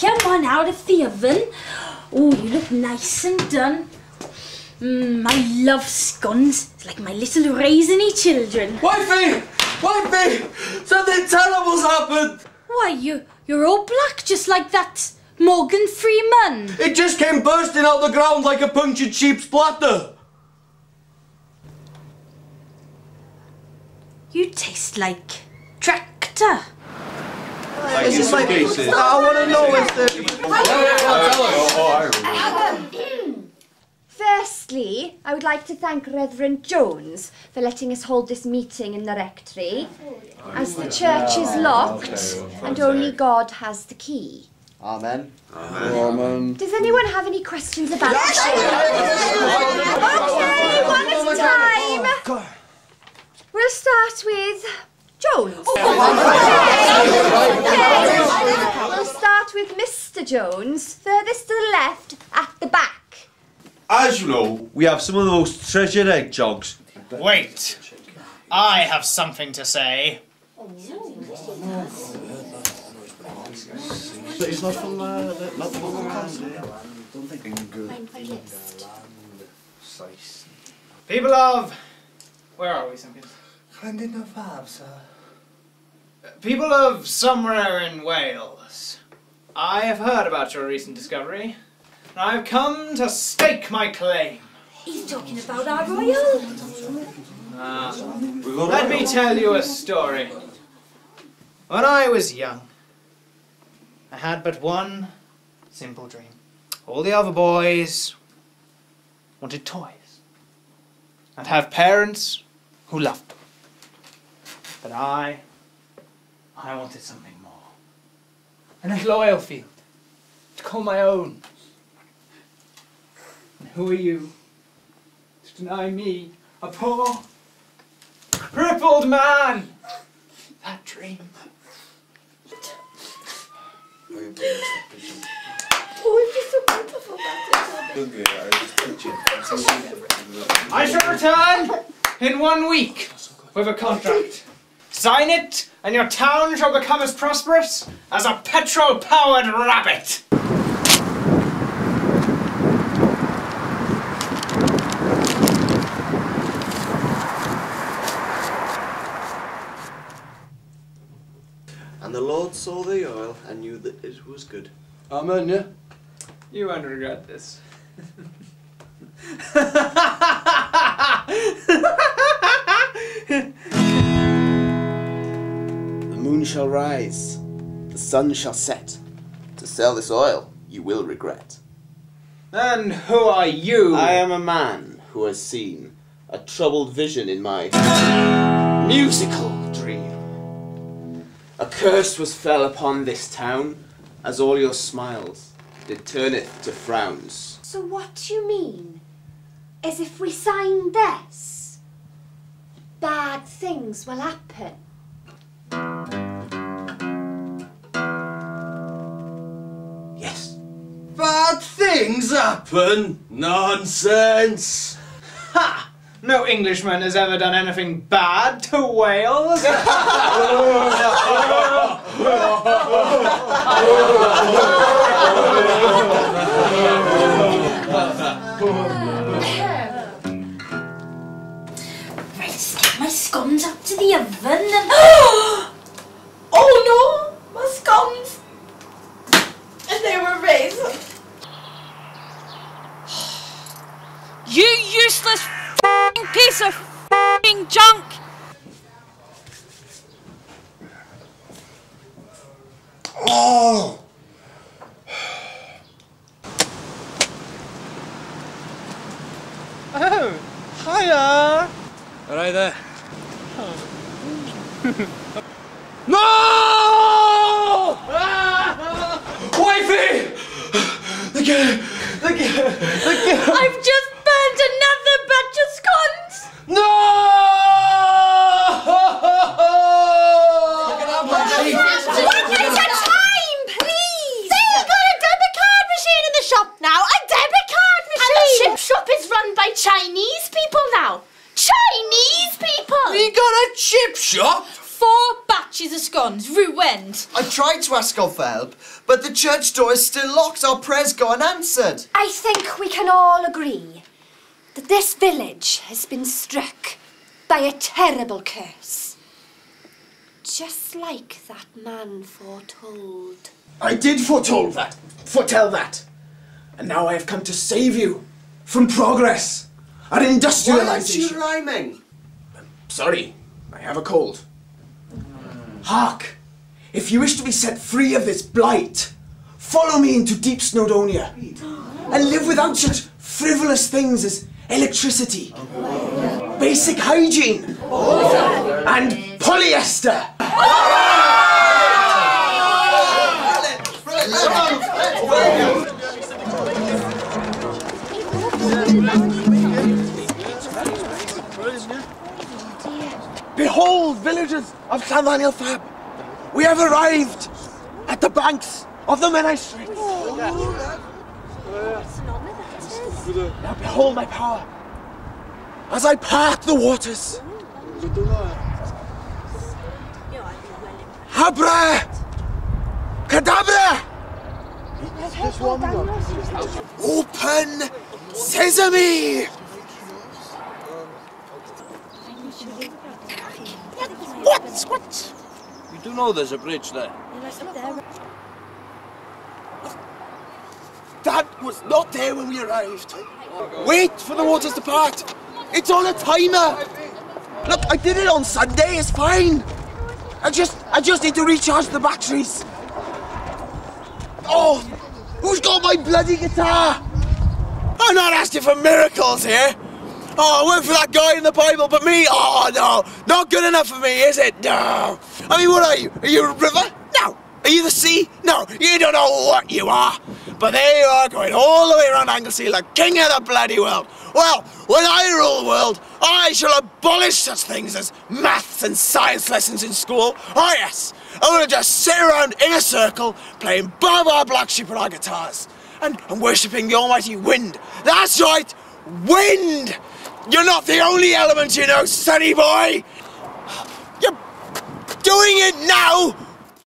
Come on out of the oven. Oh, you look nice and done. Mmm, I love scones. It's like my little raisiny children. Wifey! Wifey! Something terrible's happened! Why, you, you're all black just like that Morgan Freeman. It just came bursting out the ground like a punctured sheep's bladder. You taste like tractor. This is like, I want to know if the... Firstly, I would like to thank Reverend Jones for letting us hold this meeting in the rectory, as the church is locked and only God has the key. Amen. Amen. Does anyone have any questions about it? Okay, one at a time. Oh we'll start with Jones. Okay, We'll start with Mr. Jones, furthest to the left at the back. As you know, we have some of the most treasured egg jogs. Wait. I have something to say. It's not from uh, the, not the local cast. People of. Where are we, Simpkins? Llanddaniel Fab, sir. People of somewhere in Wales. I have heard about your recent discovery, and I've come to stake my claim. He's talking about our royal. Ah, let me tell you a story. When I was young, I had but one simple dream. All the other boys wanted toys and have parents who loved them. But I, I wanted something more. A little oil field to call my own. And who are you to deny me, a poor, crippled man, that dream? I shall return in one week with a contract. Sign it, and your town shall become as prosperous as a petrol powered rabbit. And the Lord saw the oil and knew that it was good. Amen, yeah. You won't regret this. moon shall rise, the sun shall set. To sell this oil, you will regret. And who are you? I am a man who has seen a troubled vision in my musical dream. A curse was fell upon this town, as all your smiles did turn it to frowns. So what do you mean? As if we sign this, bad things will happen. Things happen? Nonsense! Ha! No Englishman has ever done anything bad to Wales. Right, stick my scones up to the oven and. oh no! My scones! And they were raisins. You useless f***ing piece of f***ing junk! Oh! oh, hiya! Right there. No! Ah! Wifey! The kid! The kid! The kid! I've just burnt another batch of scones! No! One at a time, please! See, you got a debit card machine in the shop now. A debit card machine! And the chip shop is run by Chinese people now. Chinese people! We got a chip shop? Four batches patches of scones, ruined. I tried to ask God for help, but the church door is still locked. Our prayers go unanswered. I think we can all agree that this village has been struck by a terrible curse. Just like that man foretold. I did foretold that, foretell that. And now I have come to save you from progress and Why aren't industrialization. you rhyming? Sorry, I have a cold. Hark! If you wish to be set free of this blight, follow me into deep Snowdonia and live without such frivolous things as electricity, basic hygiene, and polyester. Of Fab, we have arrived at the banks of the Menai Strait. Now behold my power as I part the waters. Habra! Cadabra! Open sesame! What? What? You do know there's a bridge there. That was not there when we arrived. Wait for the waters to part. It's on a timer. Look, I did it on Sunday. It's fine. I just, I just need to recharge the batteries. Oh, who's got my bloody guitar? I'm not asking for miracles here. Oh, I went for that guy in the Bible, but me, oh no, not good enough for me, is it? No. I mean, what are you? Are you a river? No. Are you the sea? No. You don't know what you are. But there you are, going all the way around Anglesey like king of the bloody world. Well, when I rule the world, I shall abolish such things as maths and science lessons in school. Oh yes, I'm gonna just sit around in a circle playing Bar Black Sheep on our guitars and, and worshipping the almighty wind. That's right, wind! You're not the only element, you know, sonny boy! You're doing it now!